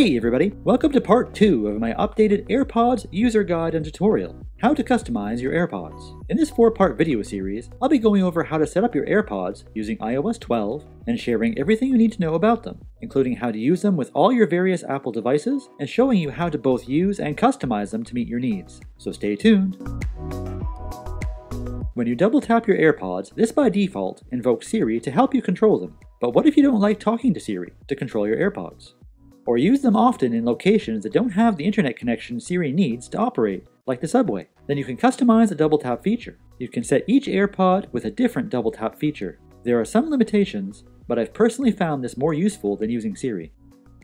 Hey everybody, welcome to part 2 of my updated AirPods user guide and tutorial, how to customize your AirPods. In this 4-part video series, I'll be going over how to set up your AirPods using iOS 12 and sharing everything you need to know about them, including how to use them with all your various Apple devices and showing you how to both use and customize them to meet your needs. So stay tuned. When you double tap your AirPods, this by default invokes Siri to help you control them. But what if you don't like talking to Siri to control your AirPods? Or use them often in locations that don't have the internet connection Siri needs to operate, like the subway. Then you can customize the double tap feature. You can set each AirPod with a different double tap feature. There are some limitations, but I've personally found this more useful than using Siri.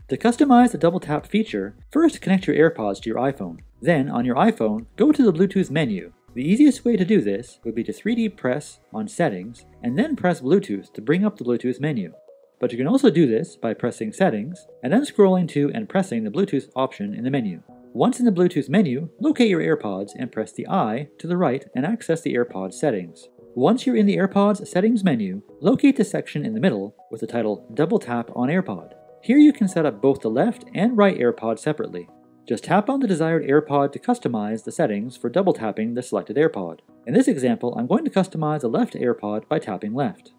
To customize the double tap feature, first connect your AirPods to your iPhone. Then, on your iPhone, go to the Bluetooth menu. The easiest way to do this would be to 3D press on Settings and then press Bluetooth to bring up the Bluetooth menu. But you can also do this by pressing Settings and then scrolling to and pressing the Bluetooth option in the menu. Once in the Bluetooth menu, locate your AirPods and press the I to the right and access the AirPods settings. Once you're in the AirPods settings menu, locate the section in the middle with the title Double Tap on AirPod. Here you can set up both the left and right AirPod separately. Just tap on the desired AirPod to customize the settings for double tapping the selected AirPod. In this example, I'm going to customize the left AirPod by tapping left.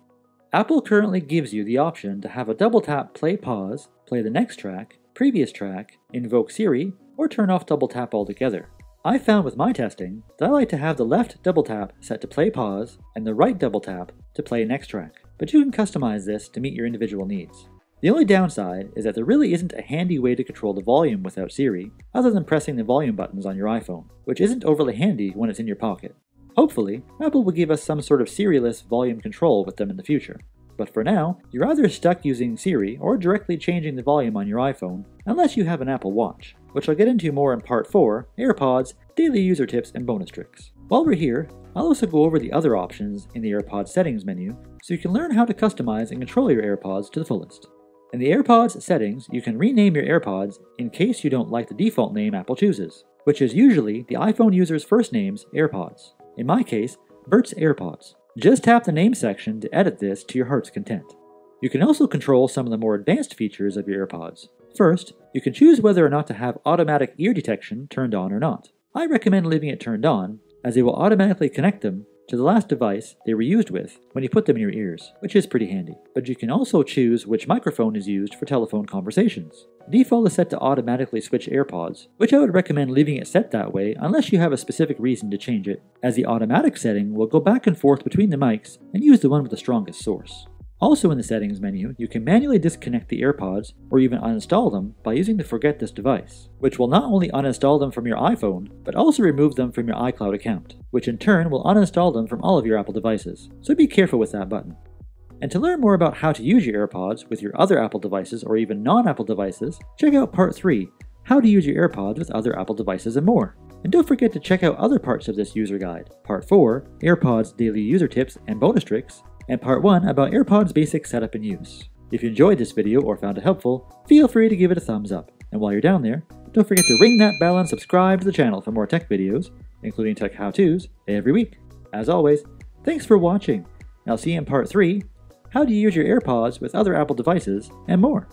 Apple currently gives you the option to have a double tap play pause, play the next track, previous track, invoke Siri, or turn off double tap altogether. I found with my testing that I like to have the left double tap set to play pause and the right double tap to play next track, but you can customize this to meet your individual needs. The only downside is that there really isn't a handy way to control the volume without Siri, other than pressing the volume buttons on your iPhone, which isn't overly handy when it's in your pocket. Hopefully, Apple will give us some sort of Siri-less volume control with them in the future. But for now, you're either stuck using Siri or directly changing the volume on your iPhone, unless you have an Apple Watch, which I'll get into more in Part 4, AirPods, daily user tips, and bonus tricks. While we're here, I'll also go over the other options in the AirPods settings menu so you can learn how to customize and control your AirPods to the fullest. In the AirPods settings, you can rename your AirPods in case you don't like the default name Apple chooses, which is usually the iPhone user's first name's AirPods in my case, Bert's AirPods. Just tap the name section to edit this to your heart's content. You can also control some of the more advanced features of your AirPods. First, you can choose whether or not to have automatic ear detection turned on or not. I recommend leaving it turned on, as it will automatically connect them to the last device they were used with when you put them in your ears, which is pretty handy. But you can also choose which microphone is used for telephone conversations. Default is set to automatically switch AirPods, which I would recommend leaving it set that way unless you have a specific reason to change it, as the automatic setting will go back and forth between the mics and use the one with the strongest source. Also in the settings menu, you can manually disconnect the AirPods or even uninstall them by using the forget this device, which will not only uninstall them from your iPhone, but also remove them from your iCloud account, which in turn will uninstall them from all of your Apple devices. So be careful with that button. And to learn more about how to use your AirPods with your other Apple devices or even non-Apple devices, check out part 3, how to use your AirPods with other Apple devices and more. And don't forget to check out other parts of this user guide. Part 4, AirPods daily user tips and bonus tricks, and part 1 about AirPods basic setup and use. If you enjoyed this video or found it helpful, feel free to give it a thumbs up. And while you're down there, don't forget to ring that bell and subscribe to the channel for more tech videos, including tech how-tos, every week. As always, thanks for watching. I'll see you in part 3, how to use your AirPods with other Apple devices, and more.